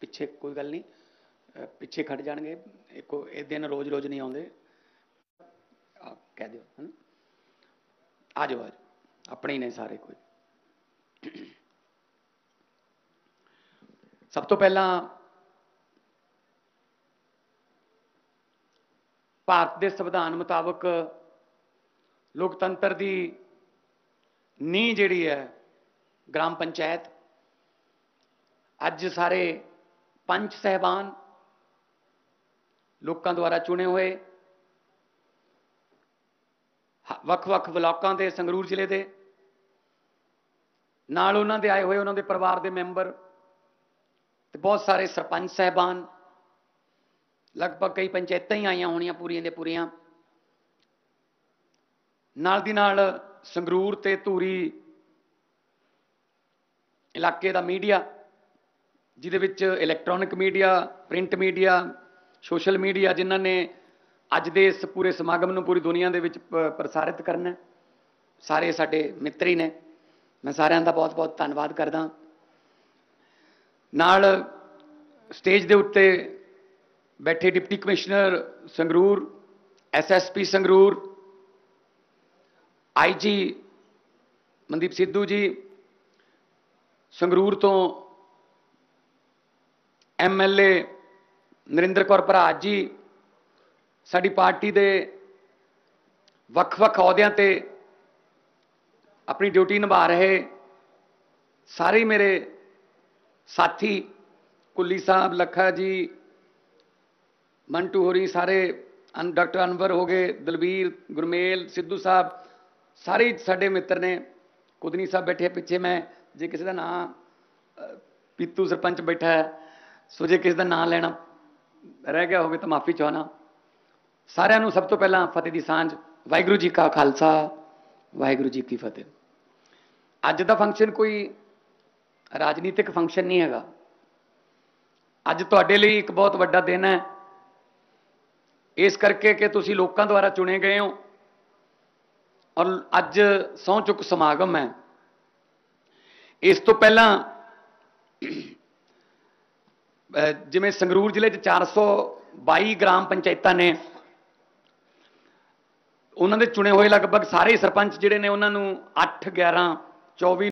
ਪਿੱਛੇ ਕੋਈ ਗੱਲ ਨਹੀਂ ਪਿੱਛੇ ਖੜ ਜਾਣਗੇ ਇੱਕੋ ਇਹ ਦਿਨ ਰੋਜ਼-ਰੋਜ਼ ਨਹੀਂ ਆਉਂਦੇ। ਆ, ਕਹਿ ਦਿਓ ਹਨ? ਆ ਜਾਓ ਆ ਜਾਓ। ਆਪਣੇ ਹੀ ਨੇ ਸਾਰੇ ਕੋਈ। ਸਭ ਤੋਂ ਪਹਿਲਾਂ ਭਾਰਤ ਦੇ ਸੰਵਿਧਾਨ ਮੁਤਾਬਕ ਲੋਕਤੰਤਰ ਦੀ ਨੀਂਹ ਜਿਹੜੀ ਹੈ ਗ੍ਰਾਮ ਪੰਚਾਇਤ ਅੱਜ ਸਾਰੇ ਪੰਚ ਸਹਿਬਾਨ ਲੋਕਾਂ ਦੁਆਰਾ ਚੁਣੇ ਹੋਏ, ਹ- ਵੱਖ-ਵੱਖ ਬਲਾਕਾਂ ਦੇ, ਸੰਗਰੂਰ ਜ਼ਿਲ੍ਹੇ ਦੇ, ਨਾਲ ਉਹਨਾਂ ਦੇ ਆਏ ਹੋਏ, ਉਹਨਾਂ ਦੇ ਪਰਿਵਾਰ ਦੇ ਮੈਂਬਰ ਤੇ ਬਹੁਤ ਸਾਰੇ ਸਰਪੰਚ ਸਹਿਬਾਨ, ਲਗਭਗ ਕਈ ਪੰਚਾਇਤਾਂ ਹੀ ਆਈਆਂ ਹੋਣੀਆਂ ਪੂਰੀਆਂ ਦੇ ਪੂਰੀਆਂ। ਨਾਲ ਦੀ ਨਾਲ ਸੰਗਰੂਰ ਤੇ ਧੂਰੀ ਇਲਾਕੇ ਦਾ ਮੀਡੀਆ ਜਿਹਦੇ ਵਿੱਚ electronic media print media social media ਜਿਨ੍ਹਾਂ ਨੇ ਅੱਜ ਦੇ ਇਸ ਪੂਰੇ ਸਮਾਗਮ ਨੂੰ ਪੂਰੀ ਦੁਨੀਆ ਦੇ ਵਿੱਚ ਪ- ਪ੍ਰਸਾਰਿਤ ਕਰਨਾ ਸਾਰੇ ਸਾਡੇ ਮਿੱਤਰ ਹੀ ਨੇ। ਮੈਂ ਸਾਰਿਆਂ ਦਾ ਬਹੁਤ-ਬਹੁਤ ਧੰਨਵਾਦ ਕਰਦਾ। ਨਾਲ ਸਟੇਜ ਦੇ ਉੱਤੇ ਬੈਠੇ deputy commissioner Sangrur SSP Sangrur IG Mandeep Sidhu ji, Sangrur ਤੋਂ ਐਮਐਲਏ ਨਰਿੰਦਰ ਕੌਰ ਭਰਾਜ ਜੀ, ਸਾਡੀ ਪਾਰਟੀ ਦੇ ਵੱਖ-ਵੱਖ ਅਹੁਦਿਆਂ ਤੇ ਆਪਣੀ ਡਿਊਟੀ ਨਿਭਾ ਰਹੇ ਸਾਰੇ ਮੇਰੇ ਸਾਥੀ ਕੁੱਲੀ ਸਾਹਿਬ, ਲੱਖਾ ਜੀ, ਮੰਟੂ ਹੋਰੀ ਸਾਰੇ ਅਨ- ਡਾਕਟਰ ਅਨਵਰ ਹੋ ਗਏ, ਦਲਬੀਰ, ਗੁਰਮੇਲ, ਸਿੱਧੂ ਸਾਹਿਬ, ਸਾਰੇ ਸਾਡੇ ਮਿੱਤਰ ਨੇ, ਕੁਦਨੀ ਸਾਹਿਬ ਬੈਠੇ ਆ ਪਿੱਛੇ ਮੈਂ, ਜੇ ਕਿਸੇ ਦਾ ਨਾਂ ਪੀਤੂ ਸਰਪੰਚ ਬੈਠਾ ਹੈ ਸੋ ਜੇ ਕਿਸੇ ਦਾ ਨਾਂ ਲੈਣਾ, ਰਹਿ ਗਿਆ ਹੋਵੇ ਤਾਂ ਮਾਫੀ ਚਾਹਣਾ ਸਾਰਿਆਂ ਨੂੰ ਸਭ ਤੋਂ ਪਹਿਲਾਂ ਫਤਿਹ ਦੀ ਸਾਂਝ, ਵਾਹਿਗੁਰੂ ਜੀ ਕਾ ਖਾਲਸਾ, ਵਾਹਿਗੁਰੂ ਜੀ ਕੀ ਫਤਿਹ। ਅੱਜ ਦਾ ਫੰਕਸ਼ਨ ਕੋਈ ਰਾਜਨੀਤਿਕ ਫੰਕਸ਼ਨ ਨਹੀਂ ਹੈਗਾ। ਅੱਜ ਤੁਹਾਡੇ ਲਈ ਇੱਕ ਬਹੁਤ ਵੱਡਾ ਦਿਨ ਹੈ। ਇਸ ਕਰਕੇ ਕਿ ਤੁਸੀਂ ਲੋਕਾਂ ਦੁਆਰਾ ਚੁਣੇ ਗਏ ਹੋ। ਔਰ ਅੱਜ ਸਹੁੰ ਚੁੱਕ ਸਮਾਗਮ ਹੈ। ਇਸ ਤੋਂ ਪਹਿਲਾਂ ਜਿਵੇਂ ਸੰਗਰੂਰ ਜ਼ਿਲ੍ਹੇ 'ਚ 422 ਗ੍ਰਾਮ ਪੰਚਾਇਤਾਂ ਨੇ, ਉਹਨਾਂ ਦੇ ਚੁਣੇ ਹੋਏ ਲਗਭਗ ਸਾਰੇ ਸਰਪੰਚ ਜਿਹੜੇ ਨੇ, ਉਹਨਾਂ ਨੂੰ 8 11 24